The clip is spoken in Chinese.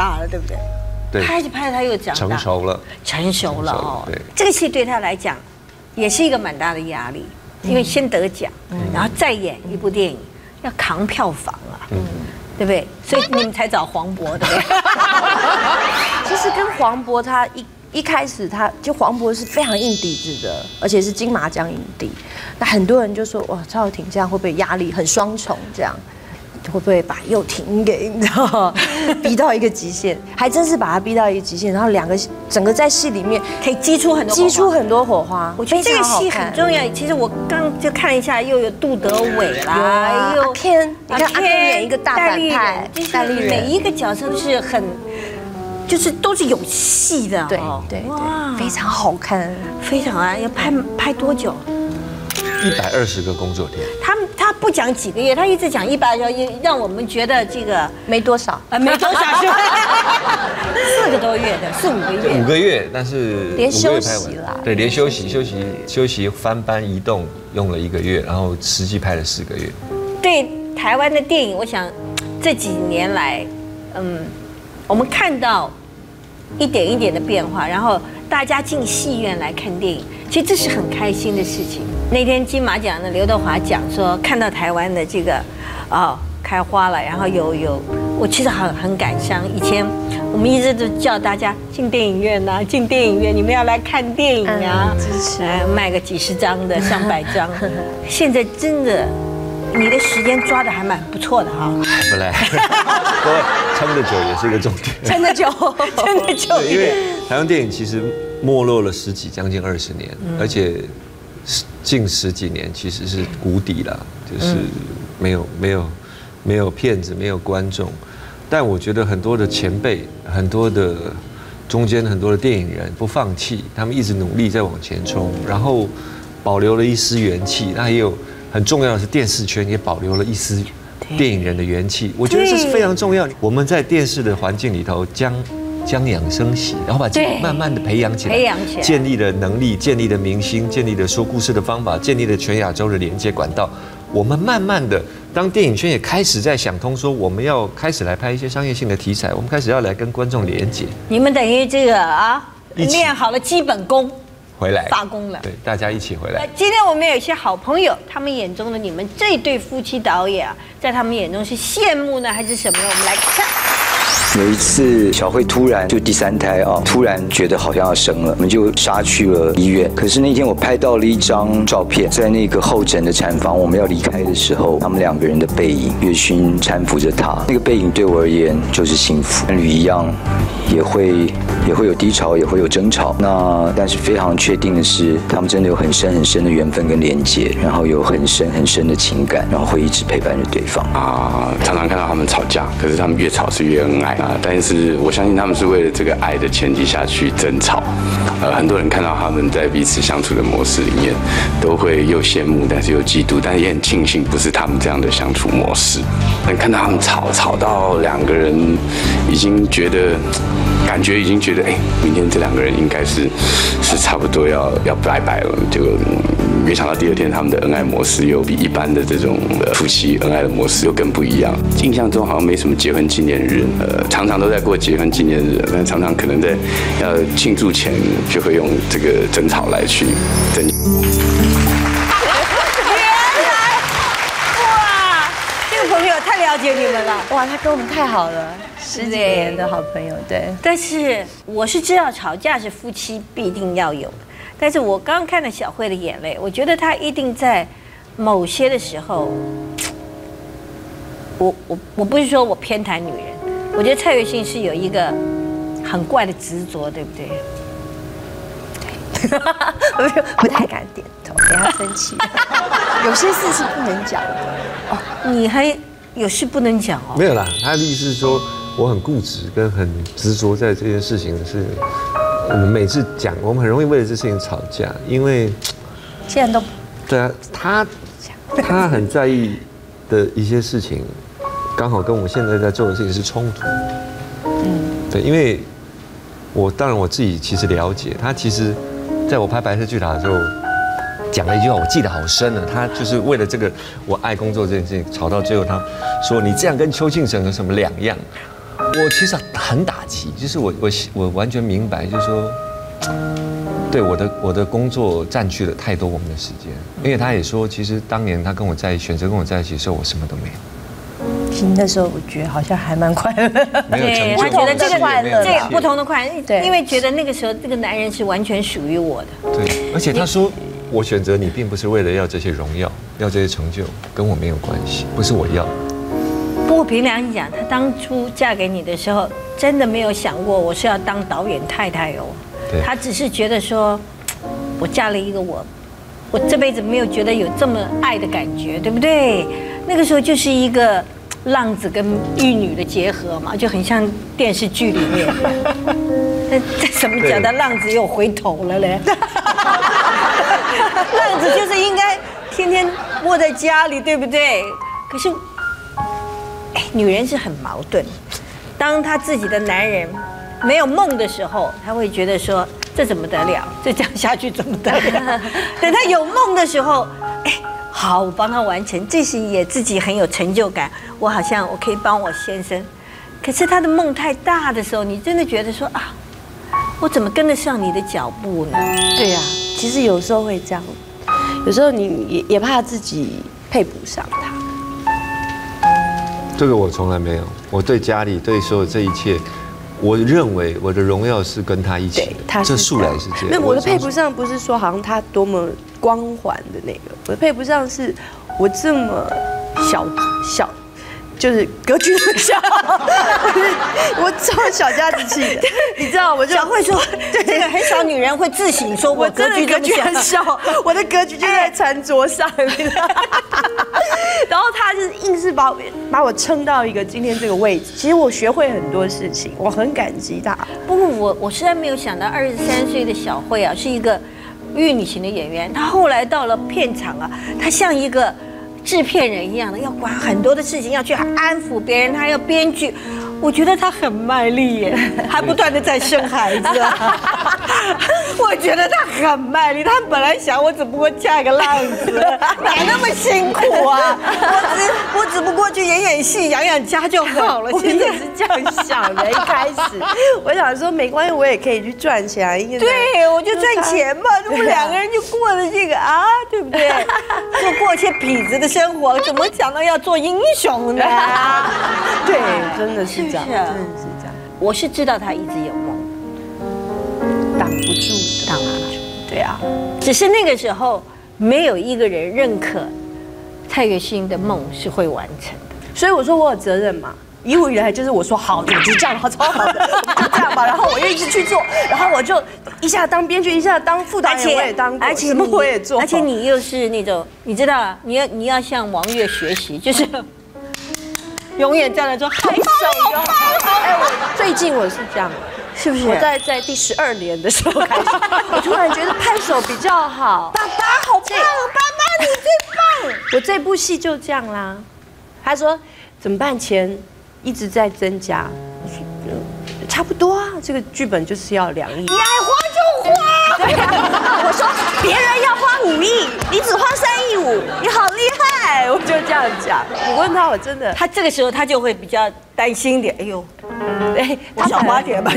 大了，对不对？对，拍着拍着他又长大，成熟了，成熟了哦。对，这个戏对他来讲也是一个蛮大的压力，因为先得奖，然后再演一部电影，要扛票房啊，对不对？所以你们才找黄渤的。其实跟黄渤他一一开始他就黄渤是非常硬底子的，而且是金马奖影帝。那很多人就说哇，赵又廷这样会不会压力很双重？这样会不会把又廷给你知道逼到一个极限？还真是把他逼到一个极限，然后两个整个在戏里面可以激出很多激出很多火花。我觉得这个戏很重要。其实我刚就看了一下，又有杜德伟啦，又 Ken，你看阿 Ken 演一个大反派，就是每一个角色都是很。就是都是有戏的，对对对，非常好看，非常啊！要拍拍多久？一百二十个工作天。不讲几个月，他一直讲一百多，让我们觉得这个没多少啊，没多少 是吧？四个多月的，四五个月。五个月，但是连休息了。对，连休息休息休息翻班移动用了一个月，然后实际拍了四个月。对台湾的电影，我想这几年来，嗯，我们看到。一点一点的变化，然后大家进戏院来看电影，其实这是很开心的事情。那天金马奖的刘德华讲说，看到台湾的这个，哦，开花了，然后有有，我其实很很感伤。以前我们一直都叫大家进电影院呐，进电影院，你们要来看电影啊，支持，卖个几十张的，上百张。现在真的。你的时间抓的还蛮不错的哈，不赖，不过撑得久也是一个重点，撑得久，撑得久。因为台湾电影其实没落了十几将近二十年，而且近十几年其实是谷底了，就是没有没有没有骗子，没有观众。但我觉得很多的前辈，很多的中间很多的电影人不放弃，他们一直努力在往前冲，然后保留了一丝元气。那也有。很重要的是，电视圈也保留了一丝电影人的元气，我觉得这是非常重要。我们在电视的环境里头将将养生息，然后把这慢慢的培养起来，培养起来，建立了能力，建立了明星，建立了说故事的方法，建立了全亚洲的连接管道。我们慢慢的，当电影圈也开始在想通，说我们要开始来拍一些商业性的题材，我们开始要来跟观众连接。你们等于这个啊，练好了基本功。回来发功了，对，大家一起回来。今天我们有一些好朋友，他们眼中的你们这对夫妻导演啊，在他们眼中是羡慕呢，还是什么呢？我们来看。有一次，小慧突然就第三胎啊，突然觉得好像要生了，我们就杀去了医院。可是那天我拍到了一张照片，在那个候诊的产房，我们要离开的时候，他们两个人的背影，月勋搀扶着她，那个背影对我而言就是幸福。跟吕一样，也会也会有低潮，也会有争吵。那但是非常确定的是，他们真的有很深很深的缘分跟连接，然后有很深很深的情感，然后会一直陪伴着对方。啊，常常看到他们吵架，可是他们越吵是越恩爱。啊！但是我相信他们是为了这个爱的前提下去争吵。呃，很多人看到他们在彼此相处的模式里面，都会又羡慕，但是又嫉妒，但是也很庆幸不是他们这样的相处模式。但看到他们吵吵到两个人已经觉得。感觉已经觉得，哎，明天这两个人应该是是差不多要要拜拜了。就没想到第二天他们的恩爱模式又比一般的这种夫妻恩爱的模式又更不一样。印象中好像没什么结婚纪念日，呃，常常都在过结婚纪念日，但常常可能在要庆祝前就会用这个争吵来去争。了解你们了，哇，他跟我们太好了，十几年的好朋友，对。但是我是知道吵架是夫妻必定要有的，但是我刚看了小慧的眼泪，我觉得她一定在某些的时候，我我我不是说我偏袒女人，我觉得蔡月信是有一个很怪的执着，对不对？对，不太敢点头，等下生气。有些事是不能讲的。哦，你还。有事不能讲哦。没有啦，他的意思是说我很固执跟很执着在这件事情是，我们每次讲，我们很容易为了这事情吵架，因为现在都对啊，他他很在意的一些事情，刚好跟我现在在做的事情是冲突。嗯，对，因为我当然我自己其实了解，他其实在我拍白色巨塔的时候。讲了一句话，我记得好深了。他就是为了这个我爱工作这件事情吵到最后，他说：“你这样跟邱庆成有什么两样？”我其实很打击，就是我我我完全明白，就是说，对我的我的工作占据了太多我们的时间，因为他也说，其实当年他跟我在选择跟我在一起的时候，我什么都没有，其实那时候我觉得好像还蛮快乐的。没有成就，他觉得这个快乐这个不同的快乐，对因为觉得那个时候这个男人是完全属于我的。对，而且他说，我选择你并不是为了要这些荣耀，要这些成就，跟我没有关系，不是我要。不过凭良心讲，她当初嫁给你的时候，真的没有想过我是要当导演太太哦。对她只是觉得说，我嫁了一个我，我这辈子没有觉得有这么爱的感觉，对不对？那个时候就是一个浪子跟玉女的结合嘛，就很像电视剧里面。那这怎么讲的？浪子又回头了嘞？就是应该天天窝在家里，对不对？可是哎，女人是很矛盾。当她自己的男人没有梦的时候，她会觉得说这怎么得了？这这样下去怎么得了？等她有梦的时候，哎，好，我帮她完成，这时也自己很有成就感。我好像我可以帮我先生。可是她的梦太大的时候，你真的觉得说啊，我怎么跟得上你的脚步呢？对呀、其实有时候会这样，有时候你也也怕自己配不上他。这个我从来没有，我对家里对所有这一切，我认为我的荣耀是跟他一起的，他是这素来是这样。那我的配不上不是说好像他多么光环的那个，我的配不上是我这么小小。就是格局很小，我 我这么小家子气的，你知道，我就小慧说，这个很少女人会自省说，我我格真的格局。很小，我的格局就在餐桌上，然后他就是硬是把我把我撑到一个今天这个位置。其实我学会很多事情，我很感激他。不过我我实在没有想到，二十三岁的小慧啊，是一个玉女型的演员。她后来到了片场啊，她像一个制片人一样的，要管很多的事情，要去安抚别人，他要编剧。我觉得他很卖力耶，还不断的在生孩子、啊。我觉得他很卖力，他本来想我只不过嫁个浪子，哪那么辛苦啊？我只我只不过去演演戏，养养家就好了。我现在也是这样想的，一开始我想说没关系，我也可以去赚钱啊，对，我就赚钱嘛，我们两个人就过了这个啊，对不对？就过一些痞子的生活，怎么想到要做英雄呢？对，真的是真的是这样，我是知道他一直有梦，挡不住的，挡不住。对啊，只是那个时候没有一个人认可蔡月欣的梦是会完成的。所以我说我有责任嘛。一路以来就是我说好，我就这样，好超好的，我就这样吧。然后我就一直去做，然后我就一下当编剧，一下当副导演，我也当过，什么而且你我也做，而且你又是那种，你知道，你要你要向王月学习，就是永远站在说好拍手。哎，我最近我是这样。是不是？我在在第十二年的时候开始，我突然觉得拍手比较好。爸爸好棒，爸爸你最棒。我这部戏就这样啦。他说怎么办？钱一直在增加。我说呃差不多啊，这个剧本就是要两亿。你爱花就花。对啊，我说别人要花五亿，你只花三亿五，你好厉害！我就这样讲。我问他，我真的，他这个时候他就会比较担心一点，哎呦，哎，我少花点吧。